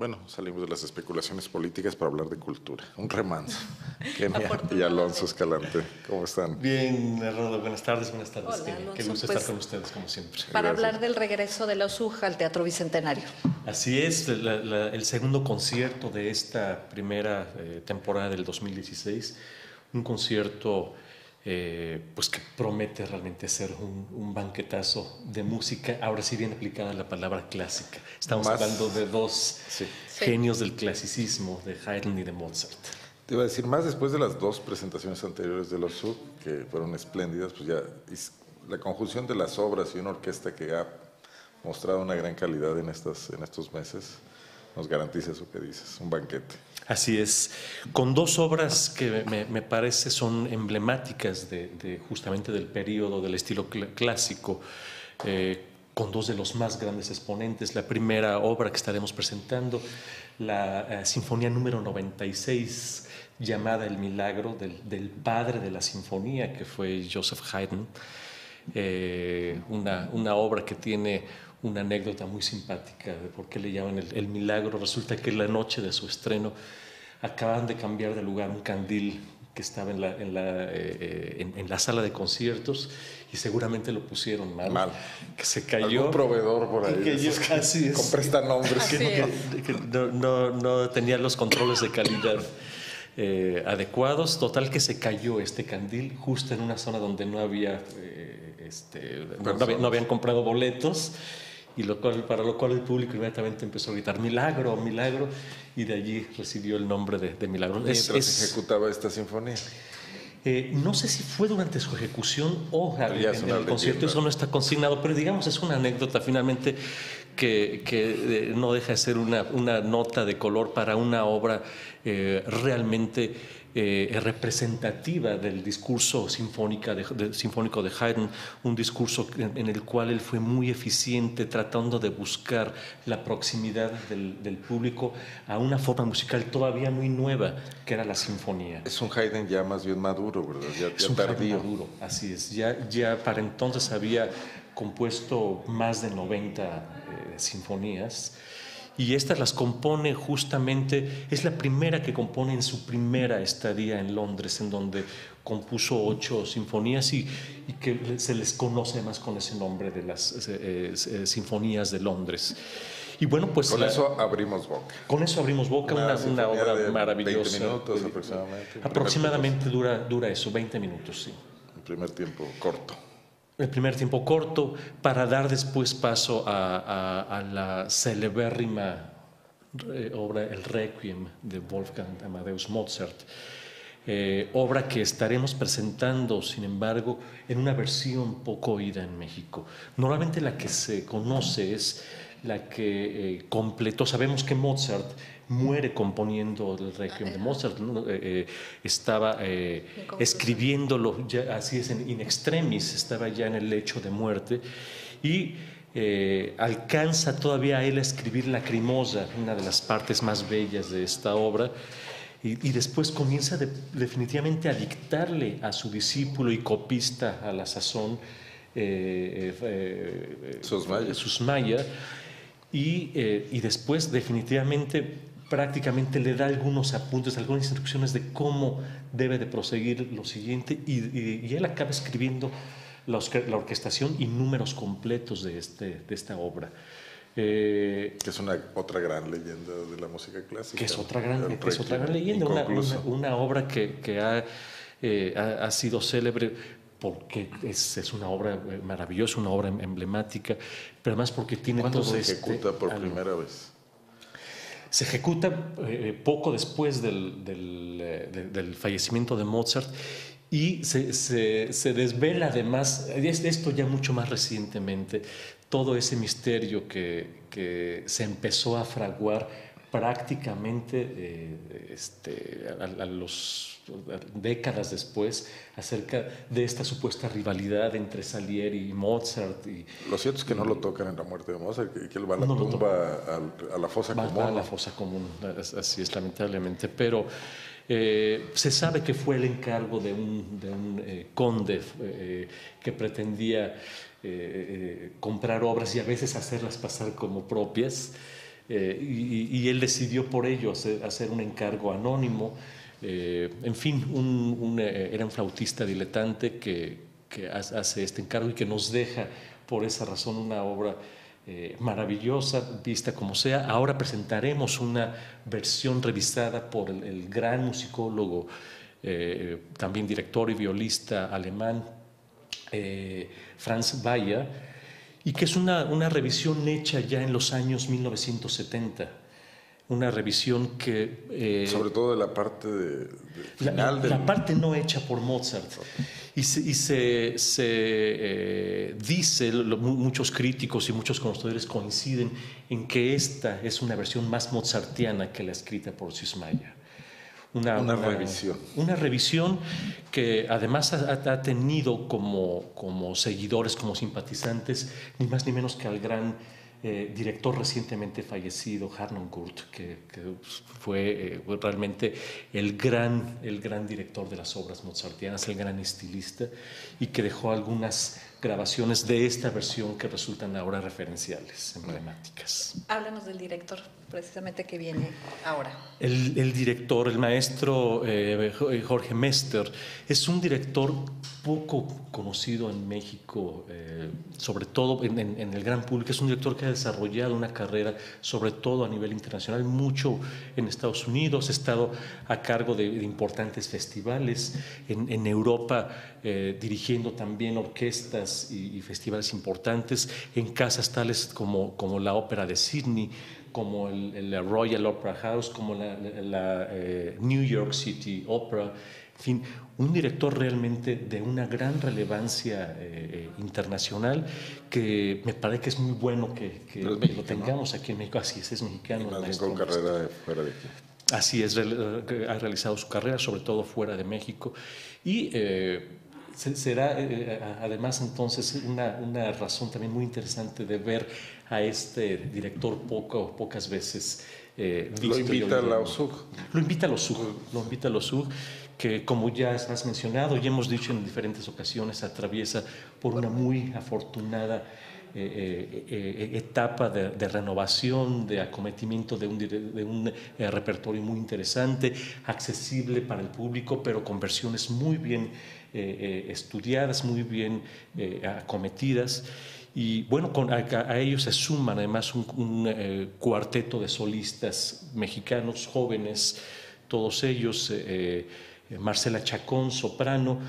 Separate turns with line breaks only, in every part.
Bueno, salimos de las especulaciones políticas para hablar de cultura. Un remanso. Kenia y Alonso Escalante, ¿cómo están?
Bien, Arnoldo, buenas tardes, buenas tardes. Qué gusto estar pues, con ustedes, como siempre.
Para hablar del regreso de la OSUJ al Teatro Bicentenario.
Así es, el segundo concierto de esta primera eh, temporada del 2016. Un concierto eh, pues que promete realmente ser un, banquetazo de música, ahora sí bien aplicada la palabra clásica. Estamos hablando de dos genios del clasicismo, de Haydn y de Mozart.
Te iba a decir, más después de las dos presentaciones anteriores de los SUB, que fueron espléndidas, pues ya la conjunción de las obras y una orquesta que ha mostrado una gran calidad en, estas, en estos meses, nos garantiza eso que dices, un banquete.
Así es, con dos obras que me, parece son emblemáticas de, justamente del periodo del estilo clásico, eh, con dos de los más grandes exponentes. La primera obra que estaremos presentando, la eh, Sinfonía número 96, llamada El Milagro, del, padre de la sinfonía, que fue Joseph Haydn. Eh, una, una obra que tiene una anécdota muy simpática de por qué le llaman el, milagro. Resulta que la noche de su estreno acaban de cambiar de lugar un candil que estaba en la, en la, eh, en, la sala de conciertos y seguramente lo pusieron mal.
Mal.
Que se cayó.
Un proveedor por ahí.
Que yo, así es,
con prestanombres.
Que, que, no, no, no, tenía los controles de calidad. Eh, adecuados, total que se cayó este candil justo en una zona donde no había, eh, este, no, habían comprado boletos y lo cual, para lo cual el público inmediatamente empezó a gritar milagro, milagro, y de allí recibió el nombre de, milagro.
Mientras se ejecutaba esta sinfonía.
Eh, no sé si fue durante su ejecución o en, el concierto, eso no está consignado, pero digamos es una anécdota finalmente que, que eh, no deja de ser una, una, nota de color para una obra eh, realmente eh, representativa del discurso sinfónica de, sinfónico de Haydn, un discurso en, el cual él fue muy eficiente tratando de buscar la proximidad del, público a una forma musical todavía muy nueva, que era la sinfonía.
Es un Haydn ya más bien maduro, ¿verdad? Ya,
es un tardío. maduro, así es. Ya, ya para entonces había compuesto más de 90 eh, sinfonías y estas las compone justamente, es la primera que compone en su primera estadía en Londres, en donde compuso ocho sinfonías y, que se les conoce más con ese nombre de las eh, eh, sinfonías de Londres. Y bueno, pues...
Con eso abrimos boca.
Con eso abrimos boca, una, una, obra maravillosa.
20 minutos aproximadamente.
Aproximadamente dura, dura eso, 20 minutos, sí.
El primer tiempo corto
el primer tiempo corto para dar después paso a, la celebérrima eh, obra El Requiem de Wolfgang Amadeus Mozart, eh, obra que estaremos presentando, sin embargo, en una versión poco oída en México. Normalmente la que se conoce es la que eh, completó, sabemos que Mozart muere componiendo el Requiem de Mozart, eh, eh, estaba eh, escribiéndolo, ya, así es, en in extremis, estaba ya en el lecho de muerte, y alcanza todavía a él a escribir Lacrimosa, una de las partes más bellas de esta obra, y, después comienza definitivamente a dictarle a su discípulo y copista a la sazón, Susmaya, y, y después definitivamente prácticamente le da algunos apuntes, algunas instrucciones de cómo debe de proseguir lo siguiente y, él acaba escribiendo la, orquestación y números completos de, este, de esta obra.
Eh, que es una otra gran leyenda de la música clásica.
Que es otra gran, es otra gran leyenda, una, obra que, que eh, ha, ha, sido célebre porque es, es, una obra maravillosa, una obra emblemática, pero además porque tiene
todo
se
este ejecuta por primera vez?
Se ejecuta eh, poco después del, eh, del, fallecimiento de Mozart y se, se, desvela además, esto ya mucho más recientemente, todo ese misterio que, que se empezó a fraguar prácticamente eh, este, a, los décadas después acerca de esta supuesta rivalidad entre Salieri y Mozart. Y,
lo cierto es que no lo tocan en la muerte de Mozart, que, él va a la tumba, a, la fosa común.
a la fosa común, así es lamentablemente, pero eh, se sabe que fue el encargo de un, de un eh, conde que pretendía comprar obras y a veces hacerlas pasar como propias. Y, él decidió por ello hacer, un encargo anónimo. en fin, un, era un flautista diletante que, hace este encargo y que nos deja por esa razón una obra eh, maravillosa, vista como sea. Ahora presentaremos una versión revisada por el, gran musicólogo, eh, también director y violista alemán, eh, Franz Bayer, y que es una, una revisión hecha ya en los años 1970 una revisión que...
Sobre todo de la parte de,
final la, la, parte no hecha por Mozart. Y se, eh, dice, muchos críticos y muchos conocedores coinciden en que esta es una versión más mozartiana que la escrita por Sismaya.
Una, revisión.
Una revisión que además ha, tenido como, como seguidores, como simpatizantes, ni más ni menos que al gran eh, director recientemente fallecido, Harnon Kurt, que, fue eh, realmente el gran, el gran director de las obras mozartianas, el gran estilista, y que dejó algunas grabaciones de esta versión que resultan ahora referenciales, emblemáticas.
Háblanos del director, precisamente que viene ahora.
El, director, el maestro eh, Jorge Mester, es un director poco conocido en México, eh, sobre todo en, el gran público. Es un director que ha desarrollado una carrera, sobre todo a nivel internacional, mucho en Estados Unidos, ha estado a cargo de, importantes festivales, en, en Europa eh, dirigiendo también orquestas y, festivales importantes en casas tales como, como la Ópera de Sydney, como el, Royal Opera House, como la, eh, New York City Opera. En fin, un director realmente de una gran relevancia eh, internacional que me parece que es muy bueno que, lo tengamos aquí en México. Así es, es mexicano.
con carrera fuera de aquí.
Así es, ha realizado su carrera, sobre todo fuera de México. Y será eh, eh, además entonces una, una, razón también muy interesante de ver a este director poco, pocas veces
eh, Lo invita a la OSUG.
Lo invita a la OSUG, lo invita a la OSUG, que como ya has mencionado y hemos dicho en diferentes ocasiones, atraviesa por una muy afortunada etapa de, renovación, de acometimiento de un, repertorio muy interesante, accesible para el público, pero con versiones muy bien eh, eh, estudiadas, muy bien eh, acometidas. Y bueno, con, a, ellos se suman además un, cuarteto de solistas mexicanos jóvenes, todos ellos, Marcela Chacón, soprano,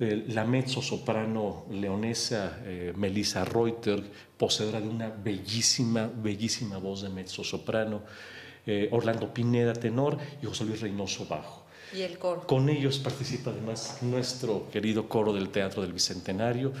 la mezzo soprano leonesa Melissa Reuter, poseedora de una bellísima, bellísima voz de mezzo soprano, Orlando Pineda, tenor, y José Luis Reynoso, bajo.
Y el coro.
Con ellos participa además nuestro querido coro del Teatro del Bicentenario,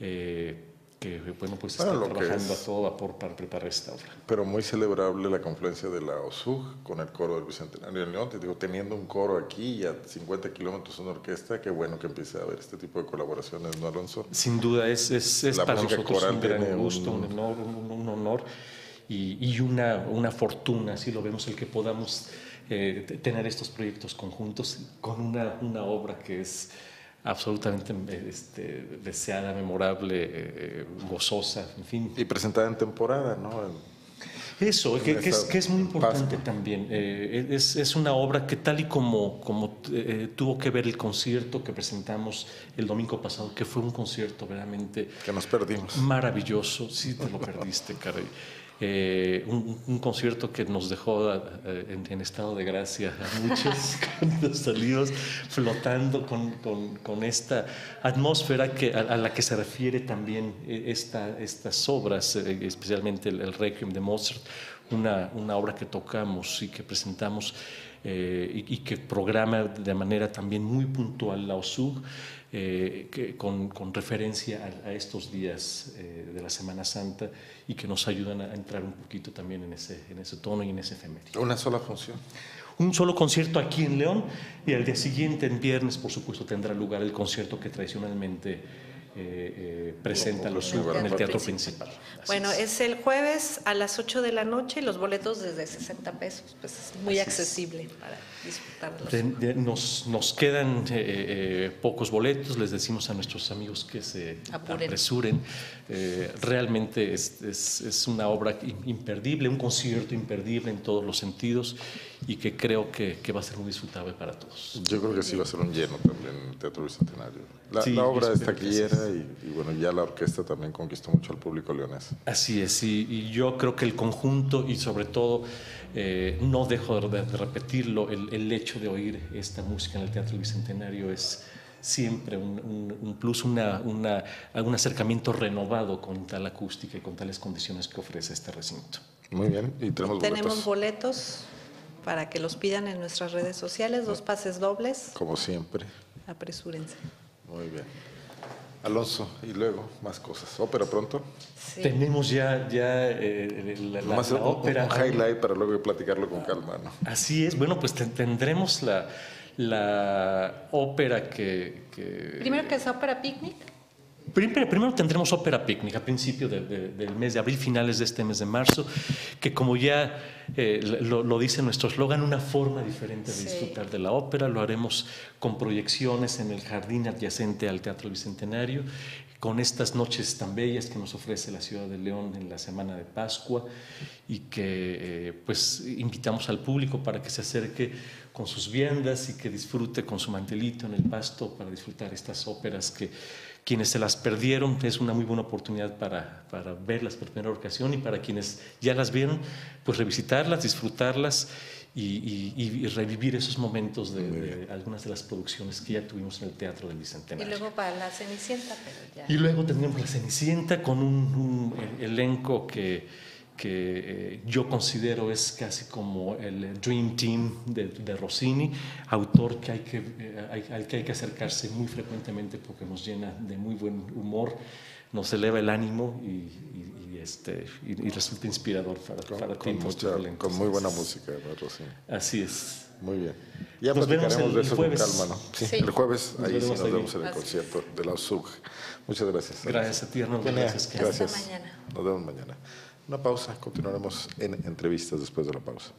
eh, que bueno, pues está trabajando a todo vapor para preparar esta obra.
Pero muy celebrable la confluencia de la OSUG con el coro del Bicentenario en León. Te digo, teniendo un coro aquí y a 50 kilómetros una orquesta, qué bueno que empiece a haber este tipo de colaboraciones, ¿no, Alonso?
Sin duda, es, es, es para nosotros un gran gusto, un, honor, un, honor y, y, una, una fortuna, si lo vemos, el que podamos eh, tener estos proyectos conjuntos con una, una obra que es absolutamente este, deseada, memorable, eh, gozosa, en fin.
Y presentada en temporada, ¿no?
Eso, que, que, es, que, es, muy importante también. Eh, es, es, una obra que tal y como, como tuvo que ver el concierto que presentamos el domingo pasado, que fue un concierto verdaderamente...
Que nos perdimos.
Maravilloso, sí te lo perdiste, caray. Eh, un, concierto que nos dejó eh, en, estado de gracia a muchos cuando salimos flotando con, con, esta atmósfera que, a, la que se refiere también eh, esta, estas obras, especialmente el, Requiem de Mozart, una, una, obra que tocamos y que presentamos y, que programa de manera también muy puntual la OSUG. que, con, con, referencia a, estos días de la Semana Santa y que nos ayudan a entrar un poquito también en ese, en ese tono y en ese efeméride.
¿Una sola función?
Un solo concierto aquí en León y al día siguiente, en viernes, por supuesto, tendrá lugar el concierto que tradicionalmente eh, presentan los
En el
en el
teatro principal.
Así
Bueno,
es.
es el jueves a las 8 de la noche y los boletos desde 60 pesos. Pues es muy
Así es.
accesible para disfrutarlos.
Nos, nos quedan eh, eh, pocos boletos, les decimos a nuestros amigos que se
Apuren.
apresuren. Eh, realmente es, es- es una obra im- imperdible, un concierto imperdible en todos los sentidos y que creo que, que va a ser muy disfrutable para todos.
Yo creo que sí va a ser un lleno también en el Teatro Bicentenario. La,
Sí,
la obra es taquillera y, y bueno, ya la orquesta también conquistó mucho al público leonés.
Así es, y, y yo creo que el conjunto y sobre todo, eh, no dejo de, de repetirlo, el, el hecho de oír esta música en el Teatro Bicentenario es siempre un, un- un plus, una, una- un acercamiento renovado con tal acústica y con tales condiciones que ofrece este recinto.
Muy bien, y tenemos
Tenemos
boletos,
boletos para que los pidan en nuestras redes sociales, dos pases dobles.
como siempre.
Apresúrense.
Muy bien. Alonso, y luego más cosas. ¿Ópera pronto?
Sí.
Tenemos ya, ya eh, la, la-
Nomás
la
un-
ópera.
un highlight para luego platicarlo con calma, ¿no?
Así es, bueno, pues ten- tendremos la, la ópera que... que-
Primero que es ópera picnic.
Primero, primero tendremos ópera picnic a principio de- de- del mes de abril, finales de este mes de marzo, que como ya eh, lo, lo dice nuestro eslogan, una forma diferente de
Sí.
disfrutar de la ópera. Lo haremos con proyecciones en el jardín adyacente al Teatro Bicentenario, con estas noches tan bellas que nos ofrece la ciudad de León en la semana de Pascua y que eh, pues invitamos al público para que se acerque con sus viandas y que disfrute con su mantelito en el pasto para disfrutar estas óperas que quienes se las perdieron es una muy buena oportunidad para, para verlas por primera ocasión y para quienes ya las vieron, pues revisitarlas, disfrutarlas y, y- y revivir esos momentos de, de algunas de las producciones que ya tuvimos en el Teatro del
Y
Bicentenario.
luego para la Cenicienta, pero ya.
Y luego tendremos la Cenicienta con un, un, eh, elenco que, que eh, yo considero es casi como el Dream Team de, de Rossini, autor que hay que, eh, hay- al que hay que acercarse muy frecuentemente porque nos llena de muy buen humor, nos eleva el ánimo y, y- y, este, y, y resulta inspirador para,
Con,
para
con mucha- con muy buena música, además, Rocío.
Así es.
Muy bien. Ya
Nos vemos
platicaremos
el
de eso
jueves.
con calma, ¿no? Sí,
Sí.
El jueves,
Nos
ahí sí nos
ahí.
vemos en el concierto de la USUG. Muchas gracias.
Gracias a ti.
Kenia,
Gracias, Kenia.
gracias.
Hasta mañana.
Nos vemos mañana. Una pausa, continuaremos en entrevistas después de la pausa.